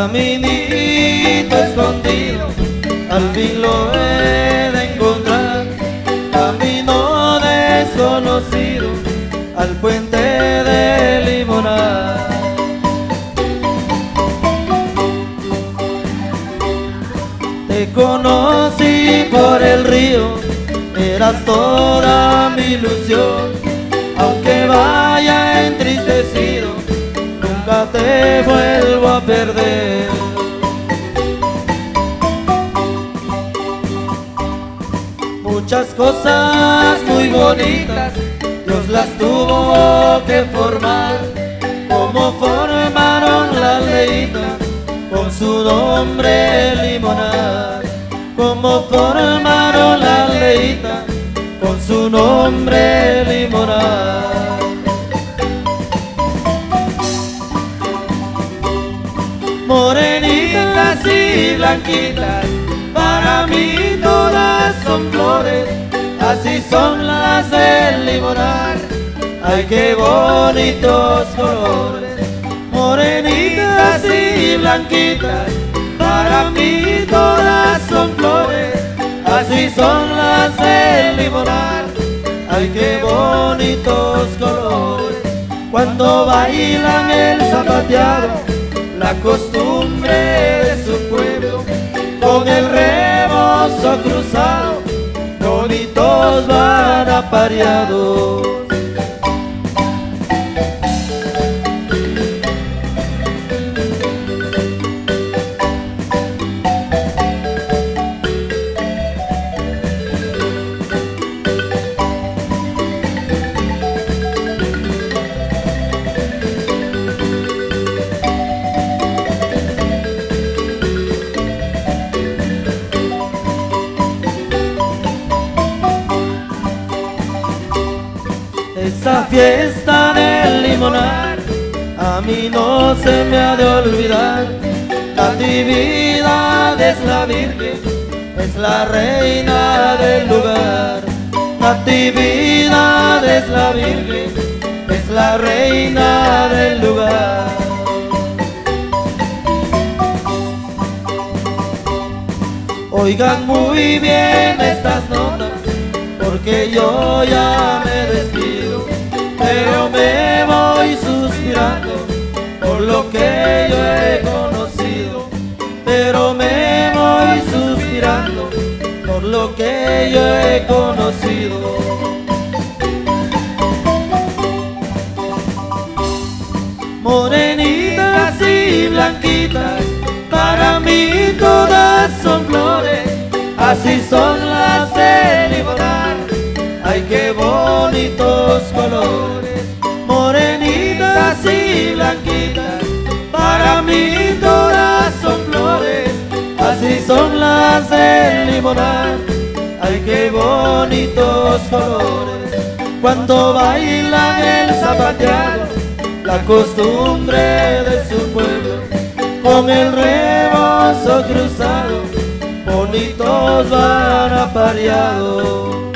Caminito escondido, al fin lo he de encontrar. Camino desconocido, al puente de Limonar. Te conocí por el río, eras toda mi ilusión. Aunque vaya entristecido, te vuelvo a perder. Muchas cosas muy bonitas, Dios las tuvo que formar, como formaron la leíta con su nombre limonar, como formaron la leíta con su nombre limonar. Morenitas y blanquitas, para mí todas son flores, así son las del limonar. Ay, qué bonitos colores, morenitas y blanquitas, para mí todas son flores, así son las del limonar. Ay, qué bonitos colores, cuando bailan el zapateado la costumbre de su pueblo, con el rebozo cruzado, bonitos van apareados. Fiesta del limonar a mí no se me ha de olvidar. Natividad es la Virgen, es la reina del lugar. Natividad es la Virgen, es la reina del lugar. Oigan muy bien estas notas, porque yo ya pero me voy suspirando por lo que yo he conocido. Morenitas y blanquitas, para mí todas son flores, así son las de. Ay, qué bonitos colores, morenitas y blanquitas, para mí son las de limonar. Ay, qué bonitos colores, cuando bailan el zapateado la costumbre de su pueblo, con el rebozo cruzado, bonitos van apareados.